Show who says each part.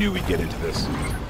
Speaker 1: knew we'd get into this.